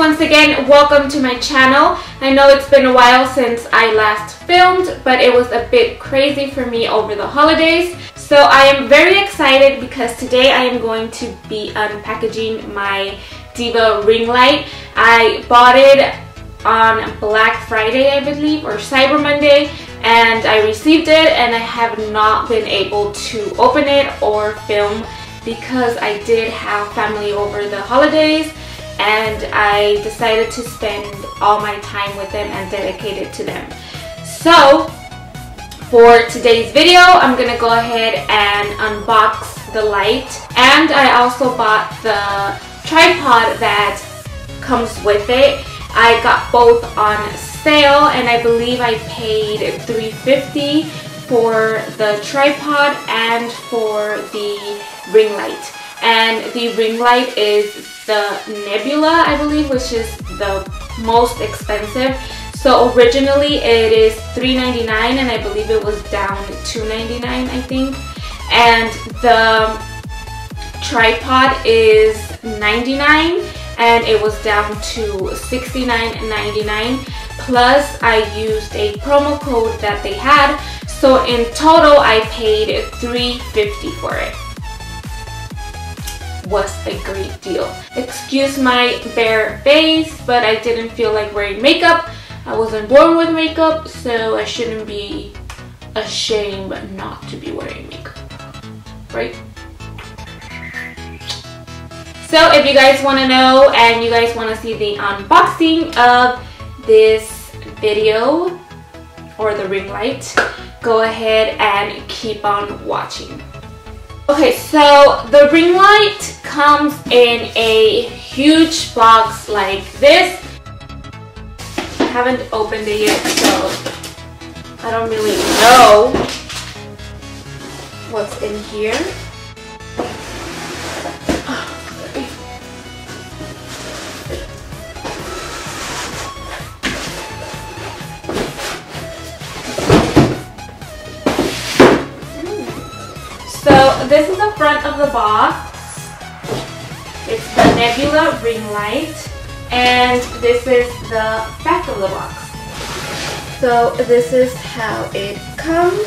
once again welcome to my channel. I know it's been a while since I last filmed but it was a bit crazy for me over the holidays. So I am very excited because today I am going to be unpackaging my Diva ring light. I bought it on Black Friday I believe or Cyber Monday and I received it and I have not been able to open it or film because I did have family over the holidays and I decided to spend all my time with them and dedicate it to them. So for today's video, I'm gonna go ahead and unbox the light and I also bought the tripod that comes with it. I got both on sale and I believe I paid $3.50 for the tripod and for the ring light. And the ring light is the Nebula, I believe, which is the most expensive. So originally it is $3.99 and I believe it was down $2.99 I think. And the tripod is 99 and it was down to $69.99 plus I used a promo code that they had so in total I paid $3.50 for it was a great deal. Excuse my bare face, but I didn't feel like wearing makeup. I wasn't born with makeup, so I shouldn't be ashamed not to be wearing makeup, right? So if you guys want to know and you guys want to see the unboxing of this video or the ring light, go ahead and keep on watching. Okay, so the ring light comes in a huge box like this. I haven't opened it yet, so I don't really know what's in here. So this is the front of the box. It's the Nebula ring light. And this is the back of the box. So this is how it comes.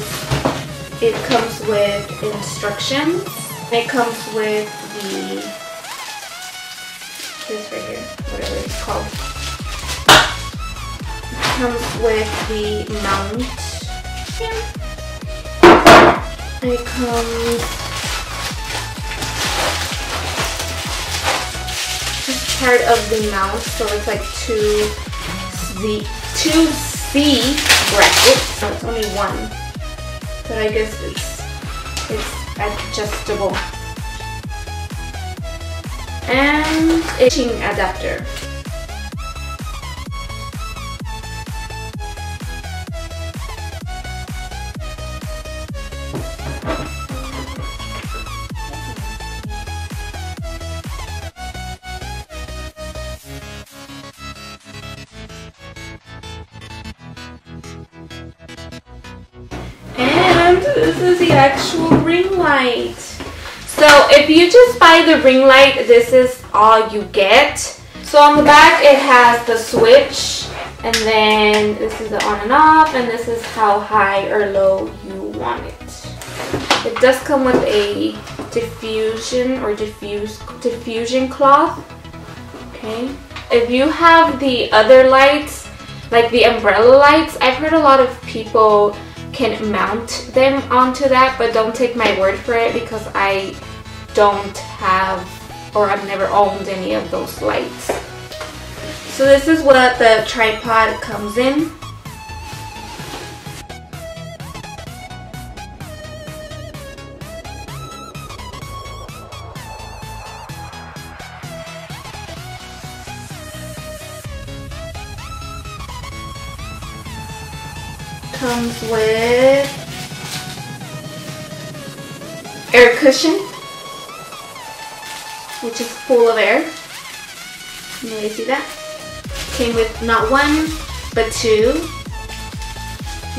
It comes with instructions. It comes with the, this right here, whatever it's called. It comes with the mount it comes part of the mount, so it's like two the two C brackets. No, it's only one, but I guess it's it's adjustable and itching adapter. This is the actual ring light. So if you just buy the ring light, this is all you get. So on the back it has the switch and then this is the on and off and this is how high or low you want it. It does come with a diffusion or diffuse diffusion cloth. Okay. If you have the other lights, like the umbrella lights, I've heard a lot of people can mount them onto that but don't take my word for it because I don't have or I've never owned any of those lights. So this is what the tripod comes in. Comes with air cushion, which is full of air. You see that? Came with not one, but two.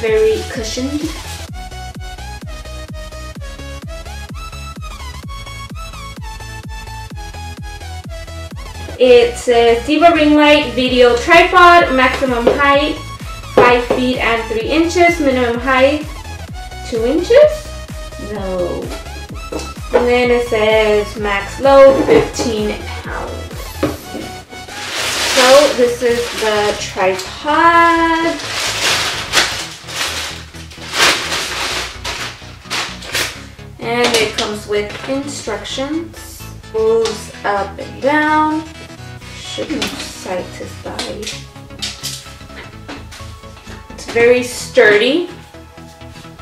Very cushioned. It says Diva ring light video tripod, maximum height 5 feet and 3 inches, minimum height 2 inches? No. And then it says max load 15 pounds. So this is the tripod. And it comes with instructions. Moves up and down. Should move side to side. It's very sturdy.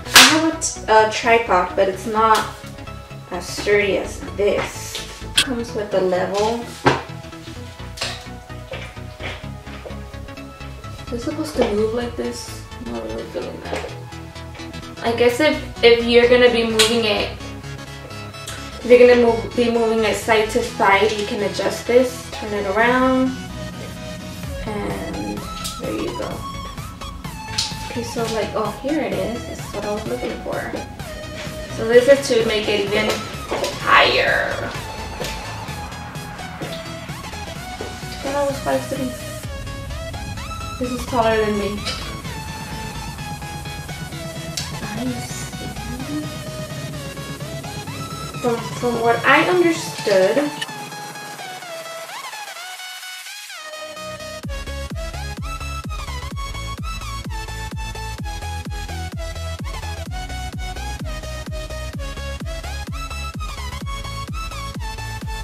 I have a, a tripod, but it's not as sturdy as this. Comes with a level. Is it supposed to move like this? I'm not really feeling that. I guess if, if you're gonna be moving it, if you're gonna move, be moving it side to side, you can adjust this, turn it around, Okay, so like, oh, here it is. This is what I was looking for. So this is to make it even higher. That I was three. This is taller than me. Nice. From, from what I understood,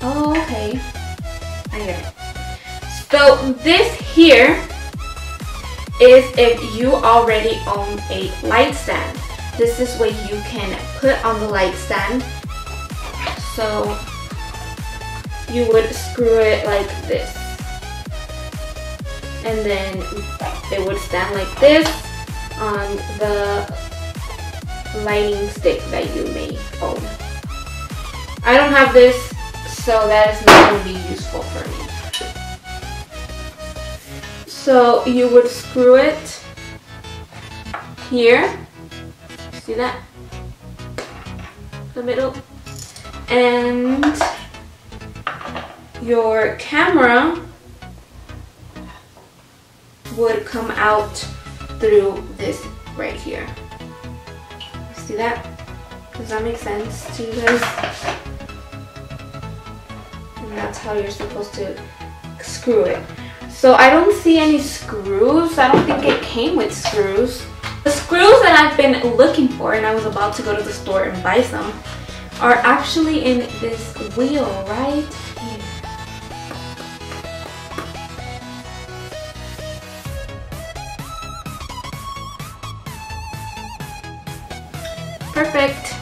Oh, okay. I get it. So this here is if you already own a light stand. This is what you can put on the light stand. So you would screw it like this. And then it would stand like this on the lighting stick that you may own. I don't have this, so that is not going to be useful for me. So you would screw it here, see that? The middle. And your camera would come out through this right here. See that? Does that make sense to you guys? That's how you're supposed to screw it. So I don't see any screws. I don't think it came with screws. The screws that I've been looking for and I was about to go to the store and buy some are actually in this wheel right here. Perfect.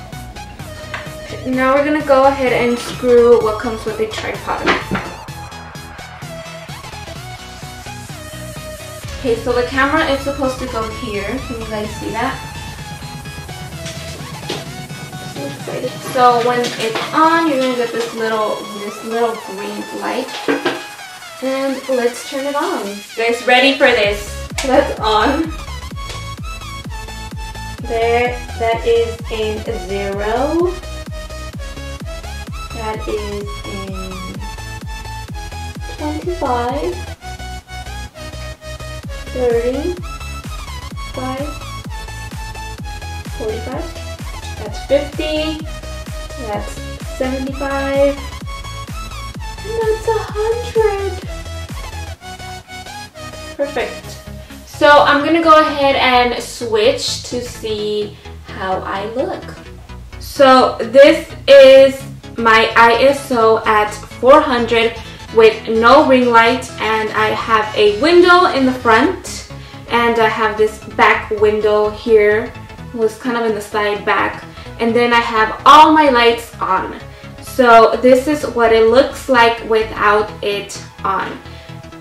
Now we're gonna go ahead and screw what comes with a tripod. Okay, so the camera is supposed to go here. Can you guys see that? So when it's on, you're gonna get this little this little green light. And let's turn it on. You guys ready for this? That's on. There, that is in zero. That is in 25, 30, 5, 45. That's 50. That's 75. And that's 100. Perfect. So I'm gonna go ahead and switch to see how I look. So this is my ISO at 400 with no ring light and I have a window in the front and I have this back window here it was kind of in the side back and then I have all my lights on. So this is what it looks like without it on.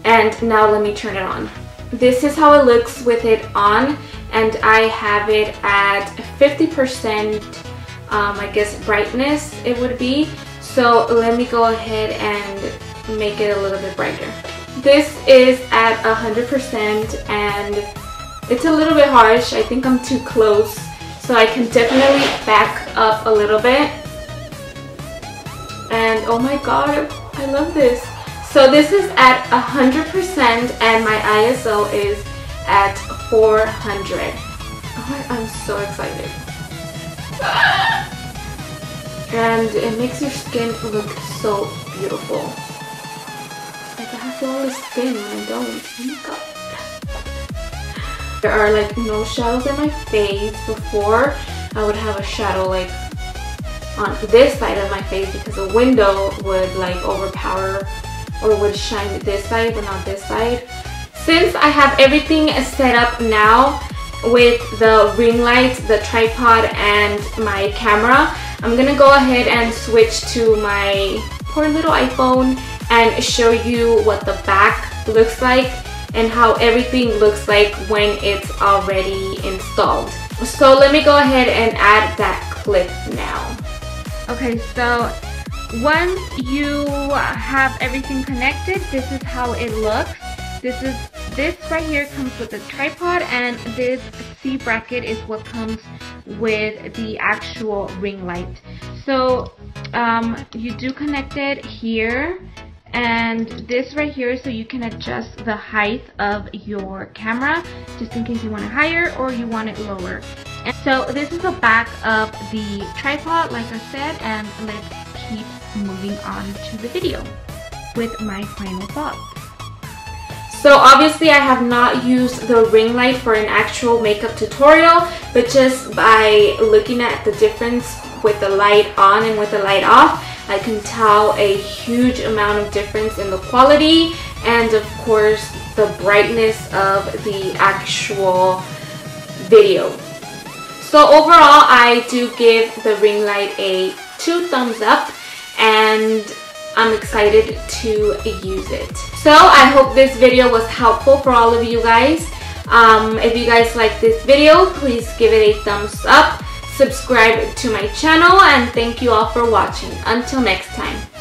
And now let me turn it on. This is how it looks with it on and I have it at 50% um, I guess brightness it would be. So let me go ahead and make it a little bit brighter. This is at 100% and it's a little bit harsh. I think I'm too close. So I can definitely back up a little bit. And oh my god, I love this. So this is at 100% and my ISO is at 400. Oh, I'm so excited. And it makes your skin look so beautiful. Like I have flawless skin when I don't. Oh my god. There are like no shadows in my face. Before I would have a shadow like on this side of my face because a window would like overpower or would shine this side but not this side. Since I have everything set up now with the ring light, the tripod, and my camera, I'm gonna go ahead and switch to my poor little iPhone and show you what the back looks like and how everything looks like when it's already installed. So let me go ahead and add that clip now. Okay, so once you have everything connected, this is how it looks. This is this right here comes with a tripod and this C bracket is what comes with the actual ring light. So um, you do connect it here and this right here so you can adjust the height of your camera just in case you want it higher or you want it lower. And so this is the back of the tripod like I said and let's keep moving on to the video with my final thoughts. So obviously I have not used the ring light for an actual makeup tutorial, but just by looking at the difference with the light on and with the light off, I can tell a huge amount of difference in the quality and of course the brightness of the actual video. So overall, I do give the ring light a two thumbs up and I'm excited to use it. So I hope this video was helpful for all of you guys. Um, if you guys like this video, please give it a thumbs up, subscribe to my channel, and thank you all for watching. Until next time.